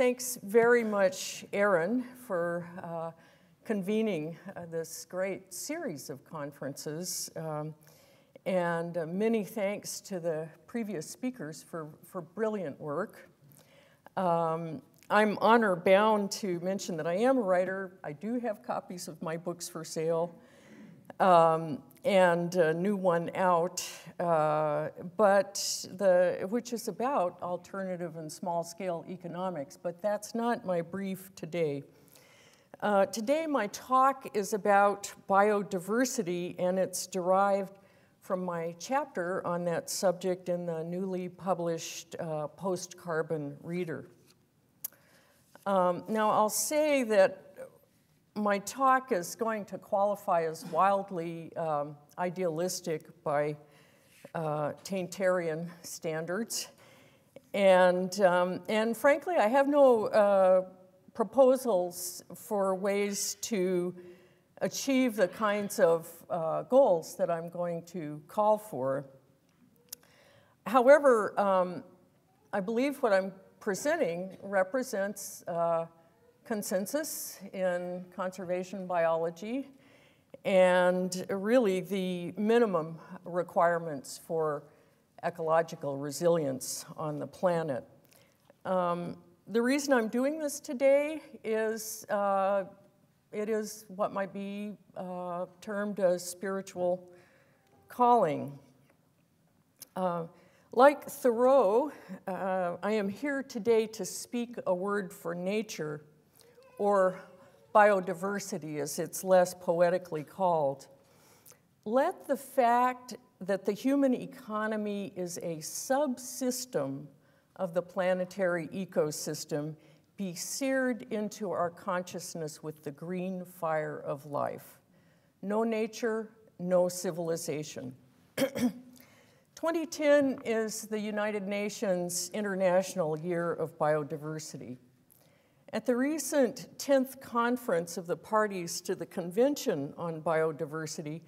thanks very much, Aaron, for uh, convening uh, this great series of conferences. Um, and uh, many thanks to the previous speakers for, for brilliant work. Um, I'm honor bound to mention that I am a writer. I do have copies of my books for sale um, and a new one out, uh, but the, which is about alternative and small scale economics, but that's not my brief today. Uh, today, my talk is about biodiversity, and it's derived from my chapter on that subject in the newly published uh, Post Carbon Reader. Um, now, I'll say that my talk is going to qualify as wildly um, idealistic by uh, Tainterian standards. And, um, and frankly, I have no uh, proposals for ways to achieve the kinds of uh, goals that I'm going to call for. However, um, I believe what I'm presenting represents uh, consensus in conservation biology and really the minimum requirements for ecological resilience on the planet. Um, the reason I'm doing this today is uh, it is what might be uh, termed a spiritual calling. Uh, like Thoreau, uh, I am here today to speak a word for nature, or biodiversity as it's less poetically called. Let the fact that the human economy is a subsystem of the planetary ecosystem be seared into our consciousness with the green fire of life. No nature, no civilization. 2010 is the United Nations International Year of Biodiversity. At the recent 10th conference of the parties to the Convention on Biodiversity,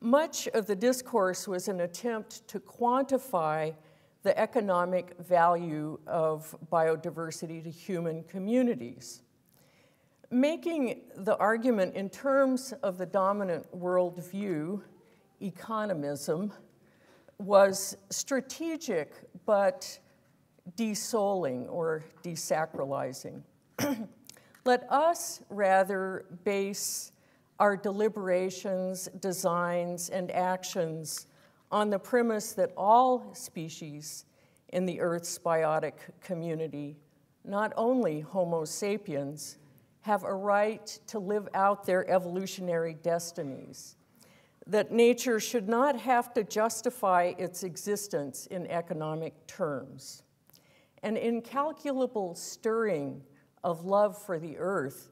much of the discourse was an attempt to quantify the economic value of biodiversity to human communities. Making the argument in terms of the dominant worldview, economism, was strategic but desouling or desacralizing. Let us rather base our deliberations, designs, and actions on the premise that all species in the Earth's biotic community, not only Homo sapiens, have a right to live out their evolutionary destinies that nature should not have to justify its existence in economic terms. An incalculable stirring of love for the earth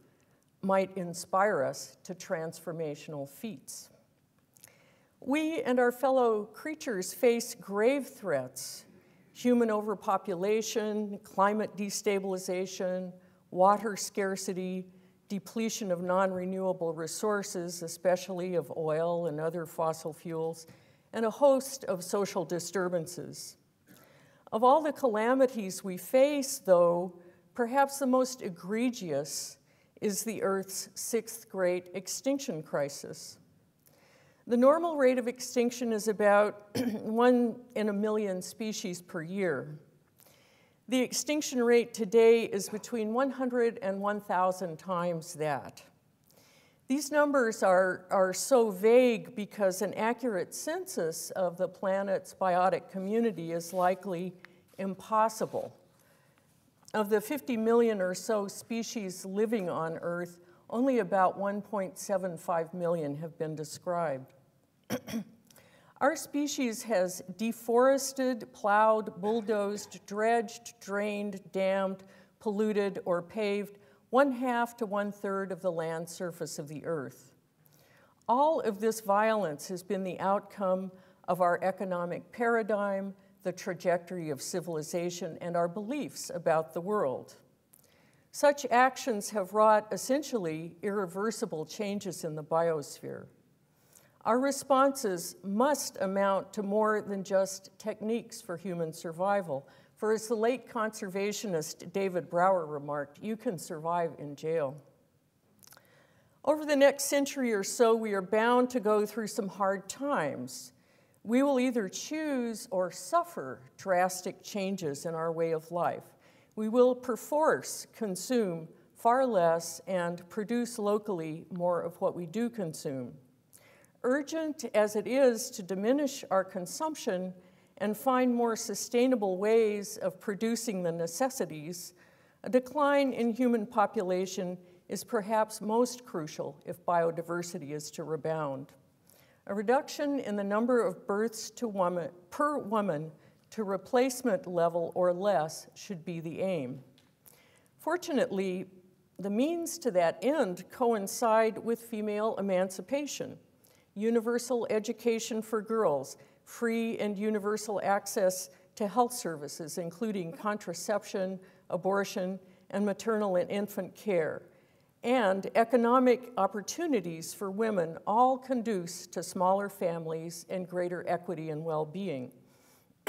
might inspire us to transformational feats. We and our fellow creatures face grave threats human overpopulation, climate destabilization, water scarcity, depletion of non renewable resources, especially of oil and other fossil fuels, and a host of social disturbances. Of all the calamities we face, though, perhaps the most egregious is the Earth's sixth great extinction crisis. The normal rate of extinction is about one in a million species per year. The extinction rate today is between 100 and 1,000 times that. These numbers are, are so vague because an accurate census of the planet's biotic community is likely impossible. Of the 50 million or so species living on Earth, only about 1.75 million have been described. Our species has deforested, plowed, bulldozed, dredged, drained, dammed, polluted, or paved one half to one third of the land surface of the earth. All of this violence has been the outcome of our economic paradigm, the trajectory of civilization, and our beliefs about the world. Such actions have wrought essentially irreversible changes in the biosphere. Our responses must amount to more than just techniques for human survival. For as the late conservationist David Brower remarked, you can survive in jail. Over the next century or so, we are bound to go through some hard times. We will either choose or suffer drastic changes in our way of life. We will perforce consume far less and produce locally more of what we do consume. Urgent as it is to diminish our consumption and find more sustainable ways of producing the necessities, a decline in human population is perhaps most crucial if biodiversity is to rebound. A reduction in the number of births to woman, per woman to replacement level or less should be the aim. Fortunately, the means to that end coincide with female emancipation, universal education for girls, free and universal access to health services, including contraception, abortion, and maternal and infant care, and economic opportunities for women all conduce to smaller families and greater equity and well being.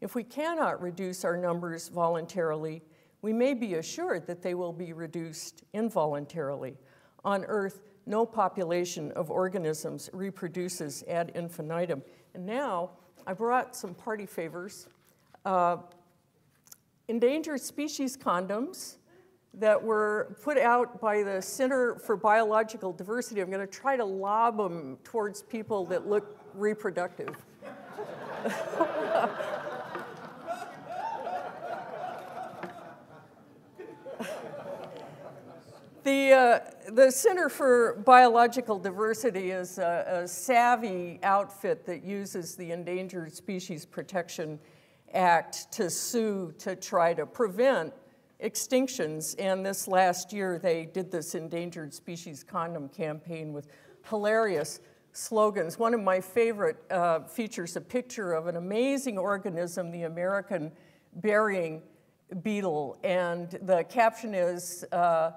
if we cannot reduce our numbers voluntarily, we may be assured that they will be reduced involuntarily. On Earth, no population of organisms reproduces ad infinitum. And now I brought some party favors. Uh, endangered species condoms that were put out by the Center for Biological Diversity. I'm going to try to lob them towards people that look reproductive. the, uh, the Center for Biological Diversity is a, a savvy outfit that uses the Endangered Species Protection Act to sue to try to prevent extinctions. And this last year, they did this endangered species condom campaign with hilarious slogans. One of my favorite uh, features a picture of an amazing organism, the American burying beetle. And the caption is, uh,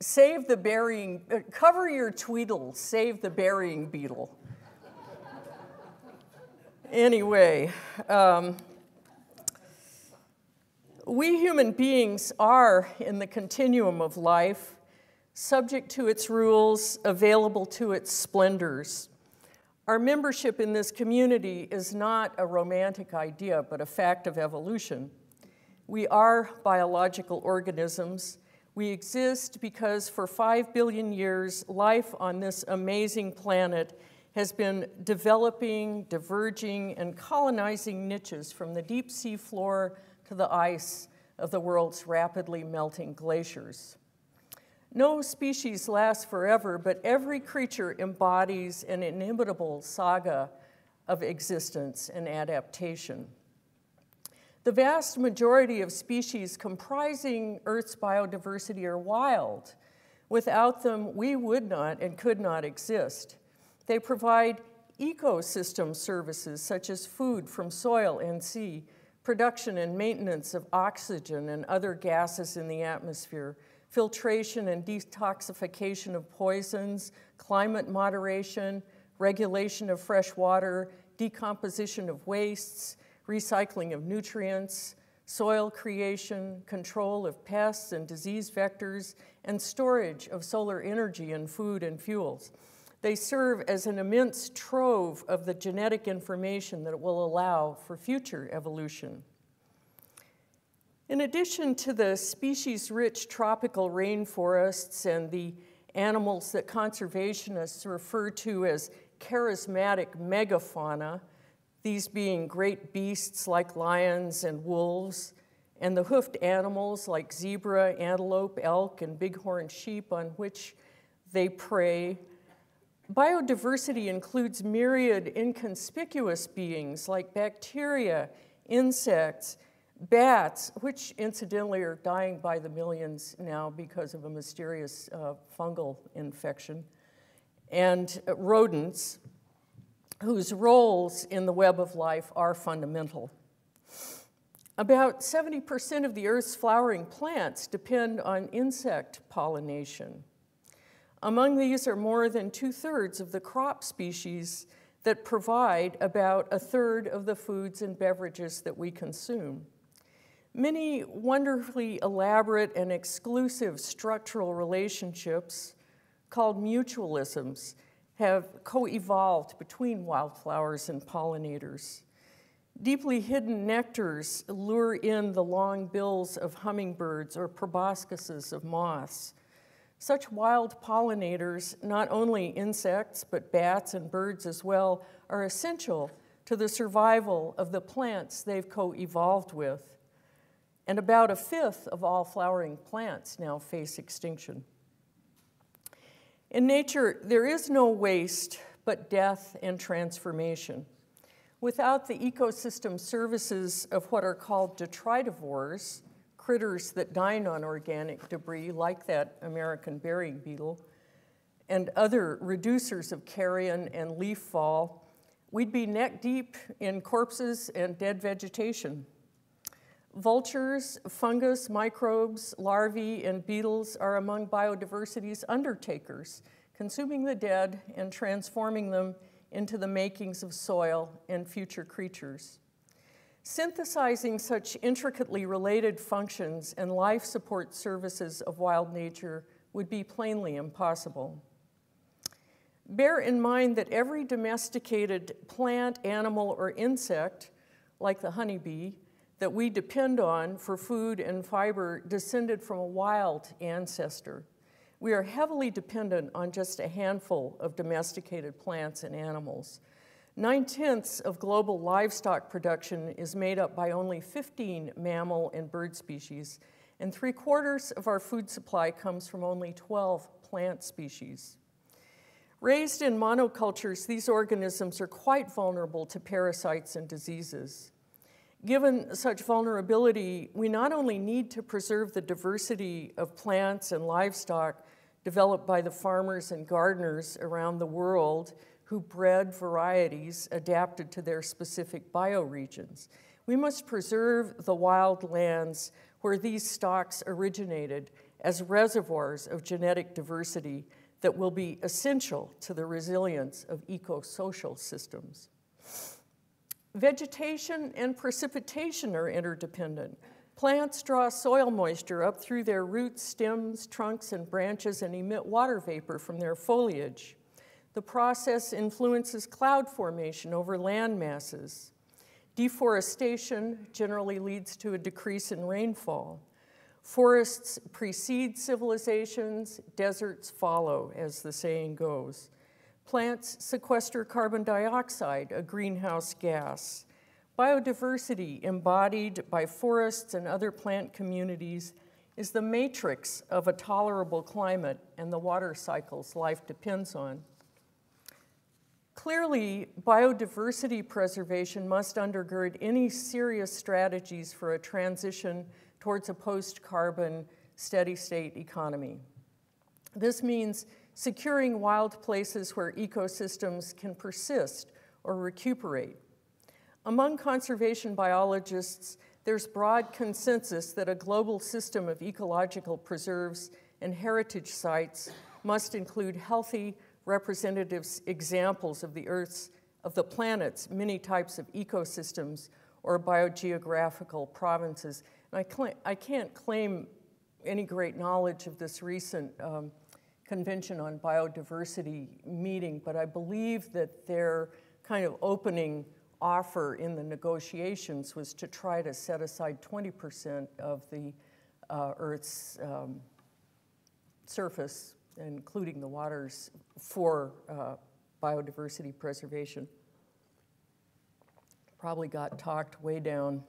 save the burying, uh, cover your tweedle, save the burying beetle. anyway, um, we human beings are in the continuum of life, subject to its rules, available to its splendors. Our membership in this community is not a romantic idea, but a fact of evolution. We are biological organisms. We exist because for five billion years, life on this amazing planet has been developing, diverging, and colonizing niches from the deep sea floor to the ice of the world's rapidly melting glaciers. No species lasts forever, but every creature embodies an inimitable saga of existence and adaptation. The vast majority of species comprising Earth's biodiversity are wild. Without them, we would not and could not exist. They provide ecosystem services such as food from soil and sea, production and maintenance of oxygen and other gases in the atmosphere, filtration and detoxification of poisons, climate moderation, regulation of fresh water, decomposition of wastes, recycling of nutrients, soil creation, control of pests and disease vectors, and storage of solar energy and food and fuels. They serve as an immense trove of the genetic information that will allow for future evolution. In addition to the species rich tropical rainforests and the animals that conservationists refer to as charismatic megafauna, these being great beasts like lions and wolves, and the hoofed animals like zebra, antelope, elk, and bighorn sheep on which they prey, Biodiversity includes myriad inconspicuous beings like bacteria, insects, bats, which incidentally are dying by the millions now because of a mysterious uh, fungal infection, and rodents, whose roles in the web of life are fundamental. About 70% of the Earth's flowering plants depend on insect pollination. Among these are more than two thirds of the crop species that provide about a third of the foods and beverages that we consume. Many wonderfully elaborate and exclusive structural relationships called mutualisms have co evolved between wildflowers and pollinators. Deeply hidden nectars lure in the long bills of hummingbirds or proboscises of moths. Such wild pollinators, not only insects, but bats and birds as well, are essential to the survival of the plants they've co evolved with. And about a fifth of all flowering plants now face extinction. In nature, there is no waste but death and transformation. Without the ecosystem services of what are called detritivores, critters that dine on organic debris, like that American burying beetle, and other reducers of carrion and leaf fall, we'd be neck deep in corpses and dead vegetation. Vultures, fungus, microbes, larvae, and beetles are among biodiversity's undertakers, consuming the dead and transforming them into the makings of soil and future creatures. Synthesizing such intricately related functions and life support services of wild nature would be plainly impossible. Bear in mind that every domesticated plant, animal, or insect, like the honeybee, that we depend on for food and fiber descended from a wild ancestor. We are heavily dependent on just a handful of domesticated plants and animals. Nine tenths of global livestock production is made up by only 15 mammal and bird species, and three quarters of our food supply comes from only 12 plant species. Raised in monocultures, these organisms are quite vulnerable to parasites and diseases. Given such vulnerability, we not only need to preserve the diversity of plants and livestock developed by the farmers and gardeners around the world who bred varieties adapted to their specific bioregions. We must preserve the wild lands where these stocks originated as reservoirs of genetic diversity that will be essential to the resilience of eco-social systems. Vegetation and precipitation are interdependent. Plants draw soil moisture up through their roots, stems, trunks, and branches and emit water vapor from their foliage. The process influences cloud formation over land masses. Deforestation generally leads to a decrease in rainfall. Forests precede civilizations, deserts follow, as the saying goes. Plants sequester carbon dioxide, a greenhouse gas. Biodiversity, embodied by forests and other plant communities, is the matrix of a tolerable climate and the water cycles life depends on. Clearly, biodiversity preservation must undergird any serious strategies for a transition towards a post carbon, steady state economy. This means securing wild places where ecosystems can persist or recuperate. Among conservation biologists, there's broad consensus that a global system of ecological preserves and heritage sites must include healthy, representative examples of the Earth's, of the planet's many types of ecosystems or biogeographical provinces. And I, I can't claim any great knowledge of this recent um, Convention on Biodiversity meeting, but I believe that their kind of opening offer in the negotiations was to try to set aside 20% of the uh, Earth's um, surface including the waters, for uh, biodiversity preservation. Probably got talked way down.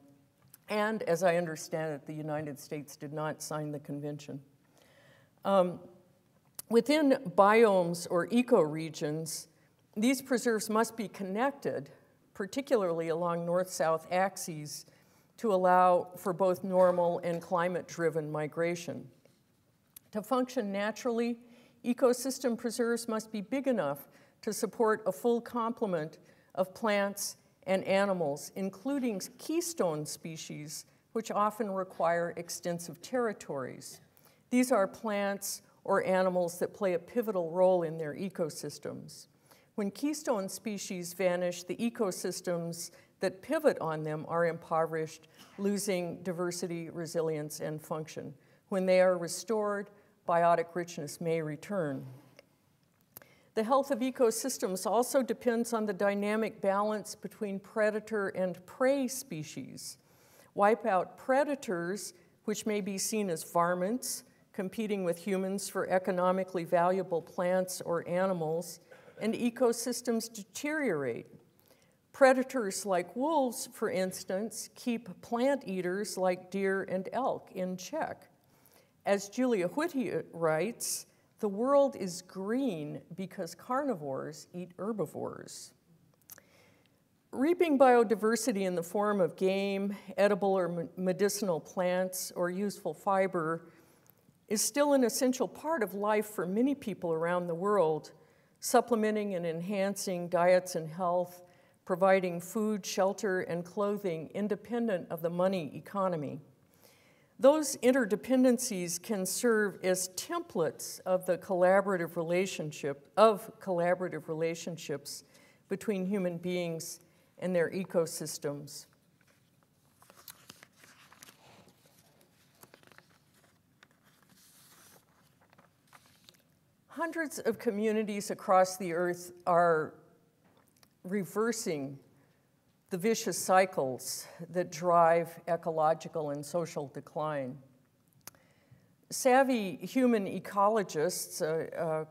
And as I understand it, the United States did not sign the convention. Um, within biomes or ecoregions, these preserves must be connected, particularly along north south axes, to allow for both normal and climate driven migration. To function naturally, ecosystem preserves must be big enough to support a full complement of plants and animals, including keystone species, which often require extensive territories. These are plants or animals that play a pivotal role in their ecosystems. When keystone species vanish, the ecosystems that pivot on them are impoverished, losing diversity, resilience, and function. When they are restored, biotic richness may return. The health of ecosystems also depends on the dynamic balance between predator and prey species. Wipe out predators, which may be seen as varmints, competing with humans for economically valuable plants or animals, and ecosystems deteriorate. Predators like wolves, for instance, keep plant eaters like deer and elk in check. As Julia Whitty writes, the world is green because carnivores eat herbivores. Reaping biodiversity in the form of game, edible or medicinal plants, or useful fiber is still an essential part of life for many people around the world, supplementing and enhancing diets and health, providing food, shelter, and clothing independent of the money economy. Those interdependencies can serve as templates of the collaborative relationship, of collaborative relationships between human beings and their ecosystems. Hundreds of communities across the earth are reversing the vicious cycles that drive ecological and social decline. Savvy human ecologists, uh,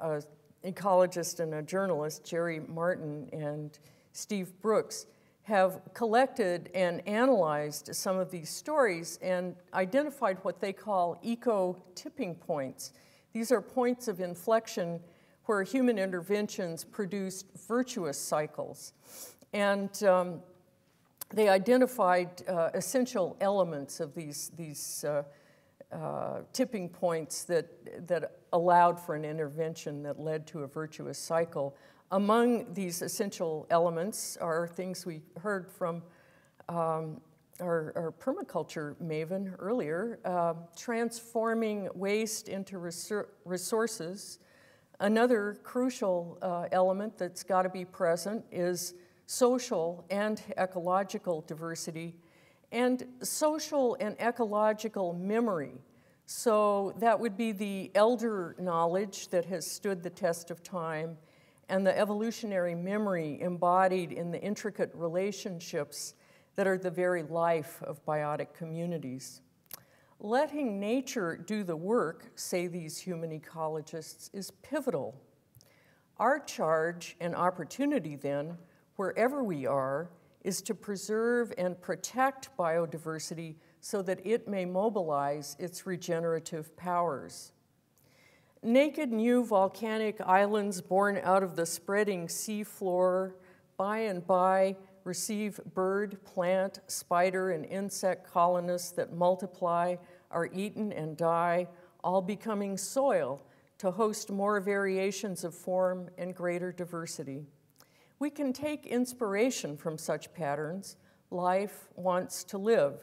uh, ecologist and a journalist, Gerry Marten and Steve Brooks, have collected and analyzed some of these stories and identified what they call eco tipping points. These are points of inflection where human interventions produced virtuous cycles. And um, they identified uh, essential elements of these, these uh, uh, tipping points that, that allowed for an intervention that led to a virtuous cycle. Among these essential elements are things we heard from um, our, our, permaculture maven earlier, uh, transforming waste into resor resources. Another crucial uh, element that's got to be present is social and ecological diversity, and social and ecological memory. So that would be the elder knowledge that has stood the test of time and the evolutionary memory embodied in the intricate relationships that are the very life of biotic communities. Letting nature do the work, say these human ecologists, is pivotal. Our charge and opportunity then wherever we are, is to preserve and protect biodiversity so that it may mobilize its regenerative powers. Naked new volcanic islands born out of the spreading seafloor by and by receive bird, plant, spider, and insect colonists that multiply, are eaten, and die, all becoming soil to host more variations of form and greater diversity. We can take inspiration from such patterns. Life wants to live.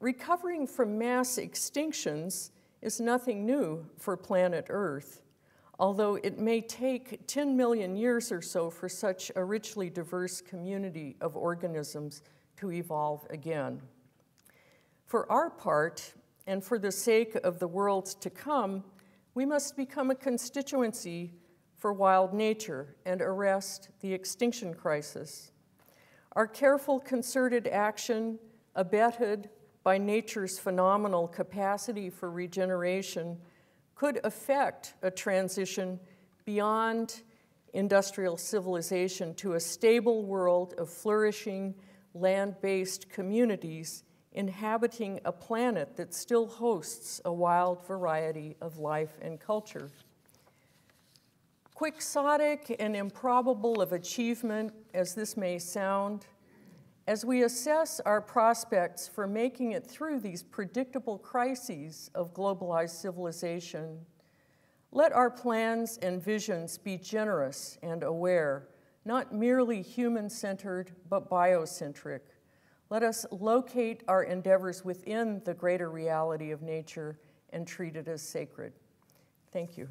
Recovering from mass extinctions is nothing new for planet Earth, although it may take 10 million years or so for such a richly diverse community of organisms to evolve again. For our part, and for the sake of the worlds to come, we must become a constituency for wild nature and arrest the extinction crisis. Our careful, concerted action, abetted by nature's phenomenal capacity for regeneration, could affect a transition beyond industrial civilization to a stable world of flourishing land based communities inhabiting a planet that still hosts a wild variety of life and culture. Quixotic and improbable of achievement as this may sound, as we assess our prospects for making it through these predictable crises of globalized civilization, let our plans and visions be generous and aware, not merely human centered, but biocentric. Let us locate our endeavors within the greater reality of nature and treat it as sacred. Thank you.